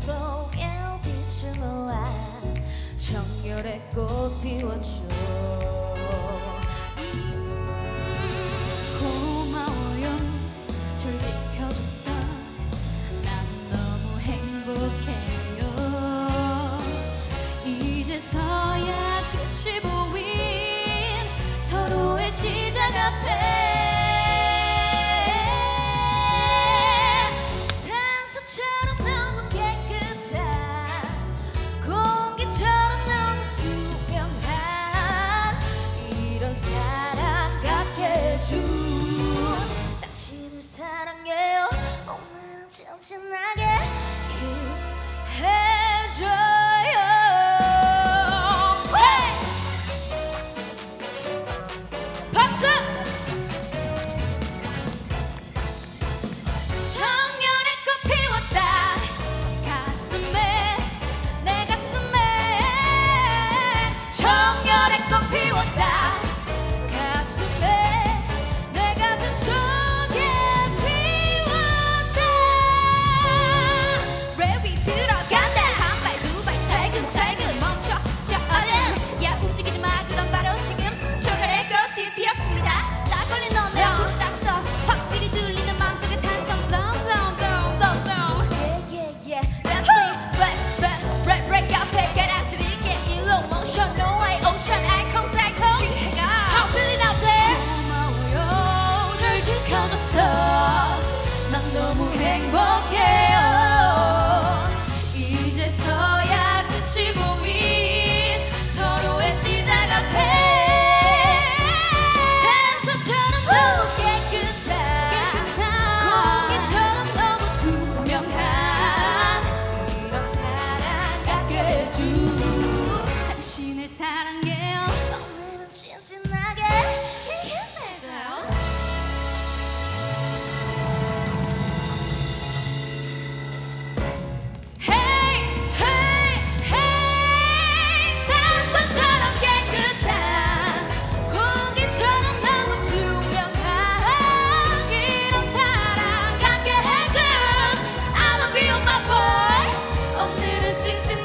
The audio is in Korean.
속에 비추 모아 정열의 꽃 피워줘. Watching